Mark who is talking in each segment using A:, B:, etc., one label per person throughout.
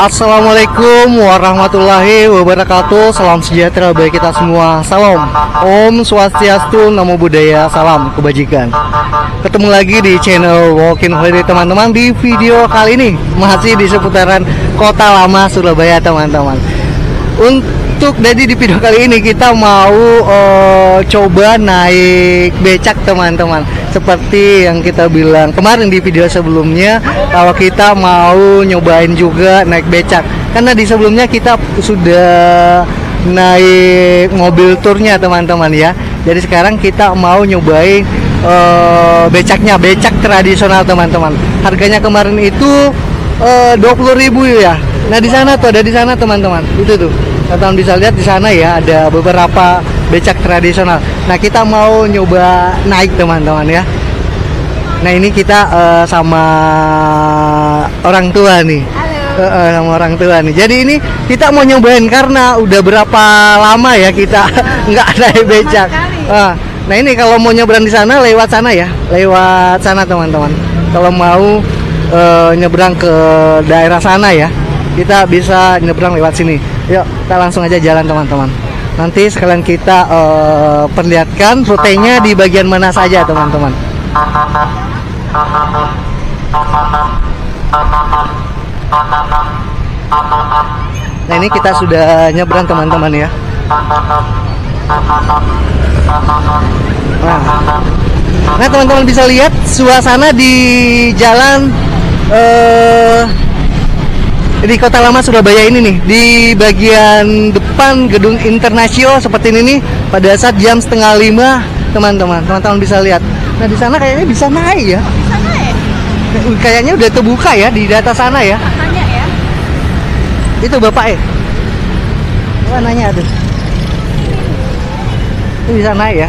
A: Assalamualaikum warahmatullahi wabarakatuh. Salam sejahtera bagi kita semua. Salam. Om Swastiastu Namo Buddhaya Salam kebajikan. Ketemu lagi di channel Walking Holiday teman-teman. Di video kali ini Masih di seputaran kota lama Surabaya teman-teman. Untuk jadi di video kali ini Kita mau uh, coba naik becak teman-teman. Seperti yang kita bilang kemarin di video sebelumnya kalau kita mau nyobain juga naik becak. Karena di sebelumnya kita sudah naik mobil turnya teman-teman ya. Jadi sekarang kita mau nyobain uh, becaknya becak tradisional teman-teman. Harganya kemarin itu eh, dua puluh ribu ya. Nah di sana tuh ada di sana teman-teman. Itu tuh teman-teman bisa lihat di sana ya ada beberapa becak tradisional. Nah kita mau nyoba naik teman-teman ya. Nah ini kita uh, sama orang tua nih. Uh, uh, sama orang tua nih. Jadi ini kita mau nyobain karena udah berapa lama ya kita nggak naik becak. uh, nah ini kalau mau nyebrang di sana lewat sana ya. Lewat sana teman-teman. Kalau mau uh, nyebrang ke daerah sana ya kita bisa nyebrang lewat sini. Yuk kita langsung aja jalan teman-teman. Nanti sekalian kita uh, perlihatkan rutenya di bagian mana saja teman-teman. Nah ini kita sudah nyebrang teman-teman ya. Nah, teman-teman bisa lihat suasana di jalan eh, di Kota Lama Surabaya ini nih di bagian depan gedung Internasio seperti ini nih pada saat jam setengah lima teman-teman teman-teman bisa lihat. Nah di sana kayaknya bisa naik ya.
B: Bisa naik.
A: Kayaknya udah terbuka ya di data sana ya.
B: Tanya ya.
A: Itu bapak ya. Wah nanya tuh. Itu bisa naik ya.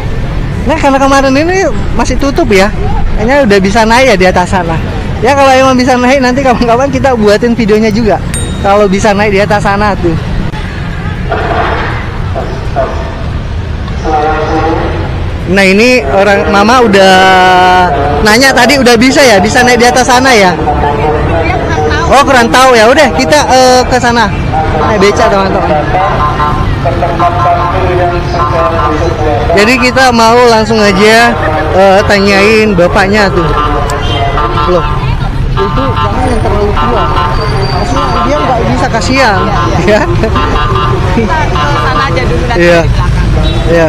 A: Nah karena kemarin ini masih tutup ya. Kayaknya udah bisa naik ya di atas sana. Ya kalau emang bisa naik nanti kapan-kapan kita buatin videonya juga. Kalau bisa naik di atas sana tuh. Nah ini orang mama udah nanya tadi udah bisa ya, bisa naik di atas sana ya. Oh kurang tahu ya, udah kita eh, ke sana. Naik beca teman-teman. Jadi kita mau langsung aja eh, tanyain bapaknya tuh. Loh, itu jangan yang terlalu tua. Kasihan dia nggak bisa kasihan, ya.
B: Kita ke sana aja dulu nanti
A: Iya.
B: belakang.
A: Ya.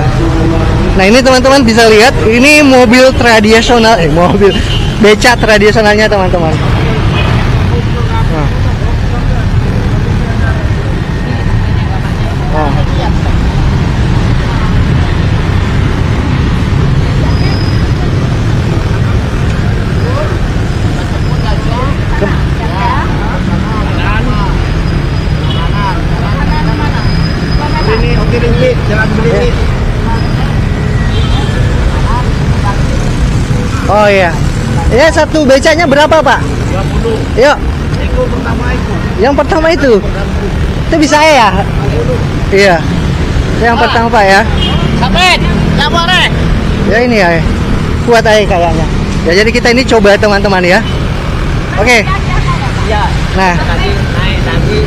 A: Nah ini teman-teman bisa lihat ini mobil tradisional, eh mobil beca tradisionalnya teman-teman. Nah. Nah.
C: Ini oke ini jalan beli
A: Oh iya. Ya satu becanya berapa pak?
C: 20
A: Yuk,
C: Eko pertama itu
A: yang pertama itu. Itu bisa ya? Iya. Itu yang pertama pak ya.
C: Sampai Gak boleh
A: Ya ini ya. Kuat aja kayaknya. Ya jadi kita ini coba teman-teman ya. Oke.
C: Ya
A: Nah,
C: naik nanti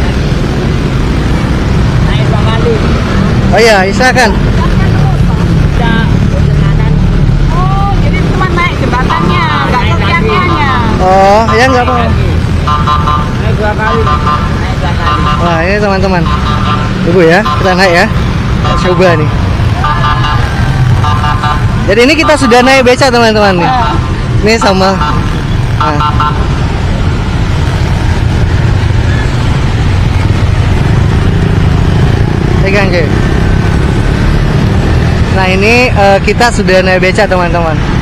C: Naik dua kali
A: oh iya, silakan.
C: Ya kanan
B: Oh, jadi cuma naik jembatannya, nggak ke tiangnya.
A: Oh, ya nggak apa.
C: Naik dua kali Naik dua kali
A: Wah, ini teman-teman. Ibu ya, kita naik ya. Kita coba nih. Jadi ini kita sudah naik beca teman-teman nih. Ini sama. Nah. Pegang. Nah ini eh, kita sudah naik beca teman-teman.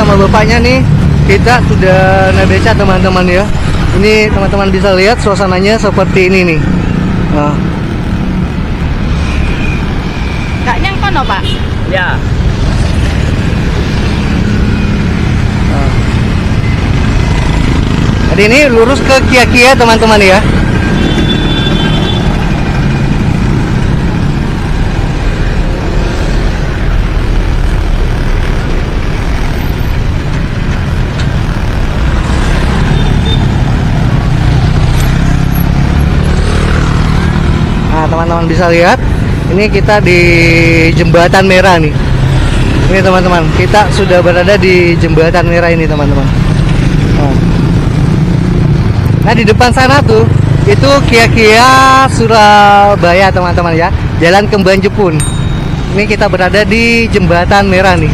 A: Sama bapaknya nih kita sudah naik beca teman-teman ya. Ini teman-teman bisa lihat suasananya seperti ini nih. Nah,
B: Nggak nyangkon loh pak.
C: Ya
A: jadi ini lurus ke Kia-Kia teman-teman ya. Bisa lihat, ini kita di jembatan merah nih. Ini teman-teman, kita sudah berada di jembatan merah ini teman-teman. Nah. Nah di depan sana tuh itu Kia-Kia Surabaya teman-teman ya, Jalan Kemban Jepun. Ini kita berada di jembatan merah nih.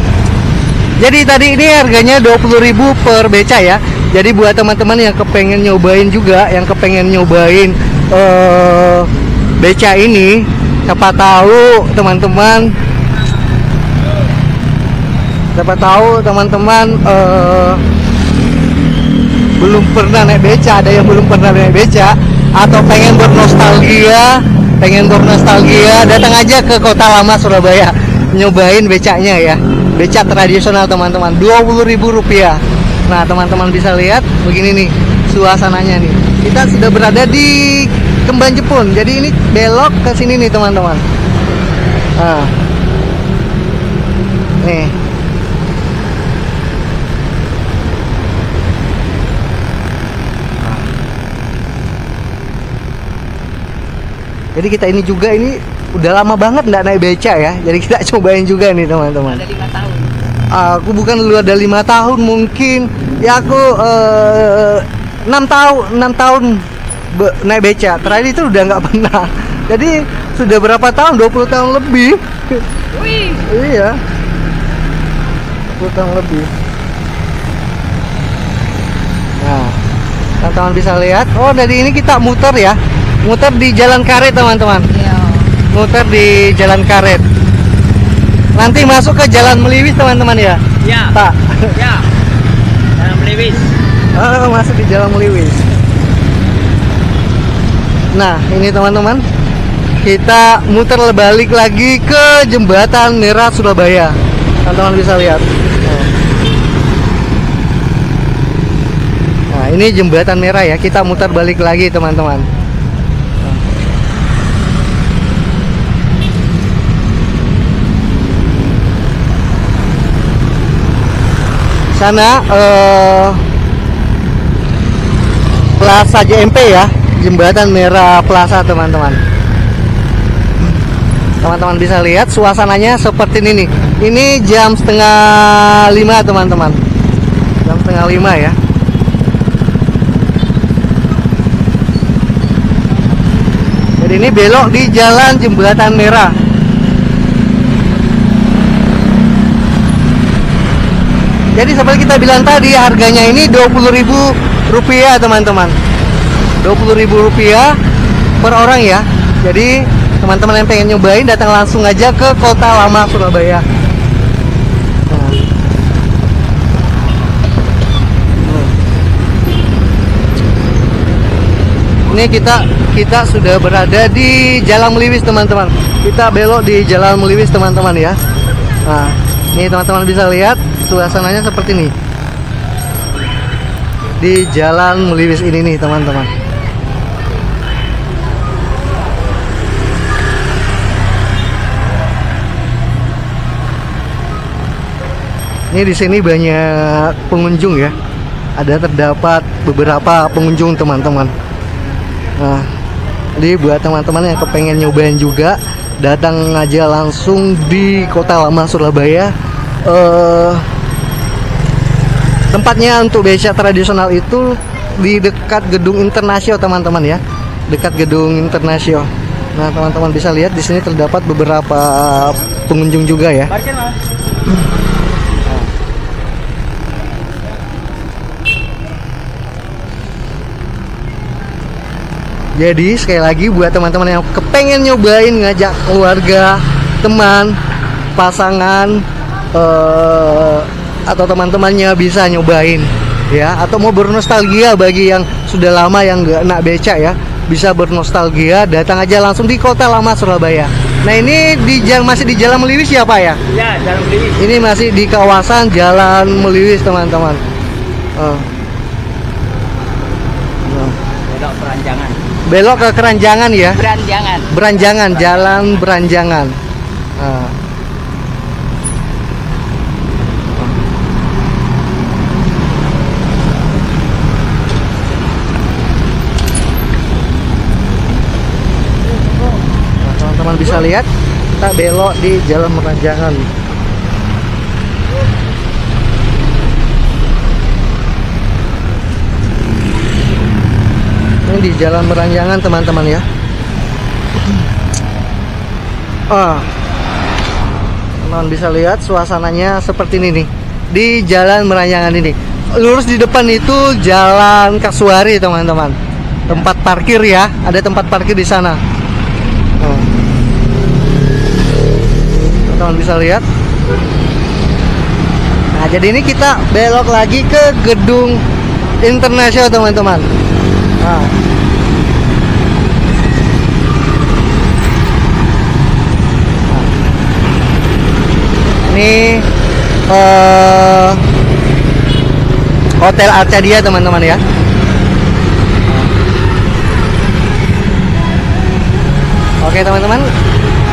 A: Jadi tadi ini harganya 20.000 per beca ya. Jadi buat teman-teman yang kepengen nyobain juga, yang kepengen nyobain eh beca ini, siapa tahu teman-teman siapa tahu teman-teman eh belum pernah naik beca, ada yang belum pernah naik beca atau pengen bernostalgia, pengen bernostalgia, datang aja ke Kota Lama Surabaya nyobain becaknya ya. Becak tradisional teman-teman, Rp20.000 rupiah. Nah, teman-teman bisa lihat begini nih suasananya nih. Kita sudah berada di Kemban Jepun. Jadi ini belok ke sini nih, teman-teman. Nah. Nih. Jadi kita ini juga ini udah lama banget nggak naik beca ya. Jadi kita cobain juga nih teman-teman.
C: Ada lima tahun.
A: Aku bukan lu ada lima tahun mungkin. Ya aku eh, enam tahun enam tahun be- naik beca. Terakhir itu udah nggak pernah. Jadi sudah berapa tahun? 20 tahun lebih.
B: Wih,
A: iya. 20 tahun lebih. Nah, teman-teman bisa lihat. Oh, dari ini kita muter ya. Muter di Jalan Karet, teman-teman.
B: iya.
A: Muter di Jalan Karet. Nanti masuk ke Jalan Meliwis, teman-teman ya.
C: Ya. Ya. Dalam Lewis.
A: Oh, masuk di Jalan Meliwis. Nah, ini teman-teman. Kita muter balik lagi ke Jembatan Merah Surabaya. Teman-teman bisa lihat. Nah, ini jembatan merah ya. Kita muter balik lagi, teman-teman. Sana eh Plaza JMP ya, jembatan merah Plaza teman-teman. Teman-teman bisa lihat suasananya seperti ini nih. Ini jam setengah lima teman-teman. Jam setengah lima ya. Jadi ini belok di Jalan Jembatan Merah. Jadi seperti kita bilang tadi harganya ini 20.000 rupiah teman-teman 20.000 rupiah per orang ya Jadi teman-teman yang pengen nyobain datang langsung aja ke kota lama Surabaya Nah. Ini kita kita sudah berada di Jalan Meliwis teman-teman. Kita belok di Jalan Meliwis teman-teman ya. Nah, ini teman-teman bisa lihat suasananya seperti ini. Di Jalan Meliwis ini nih teman-teman. Ini di sini banyak pengunjung ya. Ada terdapat beberapa pengunjung teman-teman. Nah, jadi buat teman-teman yang kepengen nyobain juga, datang aja langsung di Kota Lama Surabaya. Eh, tempatnya untuk beca tradisional itu di dekat gedung internasional teman-teman ya, dekat gedung internasional. Nah, teman-teman bisa lihat di sini terdapat beberapa pengunjung juga ya.
C: Parkir
A: Jadi sekali lagi buat teman-teman yang kepengen nyobain ngajak keluarga, teman, pasangan eh, atau teman-temannya bisa nyobain ya atau mau bernostalgia bagi yang sudah lama yang nggak nak beca ya bisa bernostalgia datang aja langsung di kota lama Surabaya. Nah ini di jalan masih di Jalan Meliwis ya Pak ya?
C: Ya, dalam Lewis.
A: Ini masih di kawasan Jalan Meliwis teman-teman. Nah,
C: Belok peranjangan.
A: Belok ke Keranjangan ya.
B: Beranjangan.
A: Beranjangan, jalan beranjangan. Nah. Nah, teman-teman teman-teman bisa lihat kita belok di jalan Meranjangan ini di jalan Meranjangan teman-teman ya. Ah. Teman bisa lihat suasananya seperti ini nih. Di jalan Meranjangan ini. Lurus di depan itu jalan Kasuari teman-teman. Tempat parkir ya. Ada tempat parkir di sana. Oh. teman bisa lihat. Nah jadi ini kita belok lagi ke gedung internasional teman-teman ini eh, Hotel Arcadia teman-teman ya. Oke teman-teman,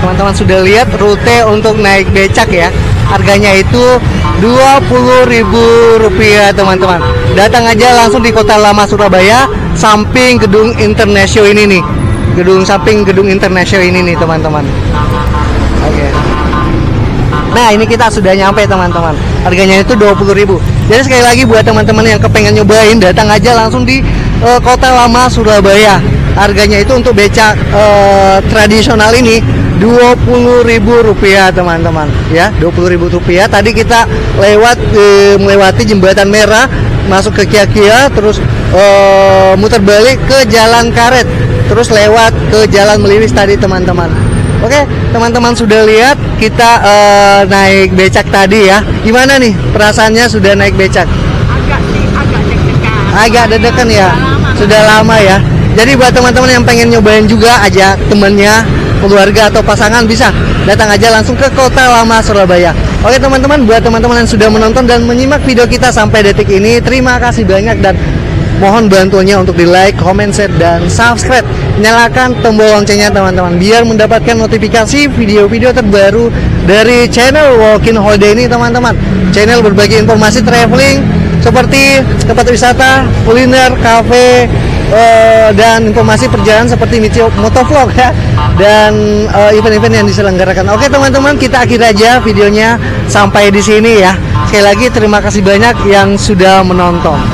A: teman-teman sudah lihat rute untuk naik becak ya. Harganya itu Rp20.000 teman-teman. Datang aja langsung di Kota Lama Surabaya, samping gedung Internasional ini nih. Gedung samping gedung Internasional ini nih teman-teman. Oke. Nah ini kita sudah nyampe teman-teman Harganya itu 20.000 Jadi sekali lagi buat teman-teman yang kepengen nyobain Datang aja langsung di eh, Kota Lama Surabaya Harganya itu untuk becak eh, tradisional ini 20.000 rupiah teman-teman ya 20.000 rupiah tadi kita lewat eh, melewati jembatan merah masuk ke Kia Kia terus eh, muter balik ke jalan karet terus lewat ke jalan Meliwis tadi teman-teman Oke, teman-teman sudah lihat kita eh, naik becak tadi ya. Gimana nih perasaannya sudah naik becak?
B: Agak sih, agak deg-degan.
A: Agak deg-degan ya. Sudah lama ya. Jadi buat teman-teman yang pengen nyobain juga ajak temennya, keluarga atau pasangan bisa datang aja langsung ke Kota Lama Surabaya. Oke teman-teman, buat teman-teman yang sudah menonton dan menyimak video kita sampai detik ini, terima kasih banyak dan mohon bantuannya untuk di like, comment, share, dan subscribe. Nyalakan tombol loncengnya teman-teman biar mendapatkan notifikasi video-video terbaru dari channel Walking Holiday ini teman-teman. Channel berbagi informasi traveling seperti tempat wisata, kuliner, kafe, eh, dan informasi perjalanan seperti Micio Motovlog ya dan eh, event-event yang diselenggarakan. Oke teman-teman, kita akhir aja videonya sampai di sini ya. Sekali lagi terima kasih banyak yang sudah menonton.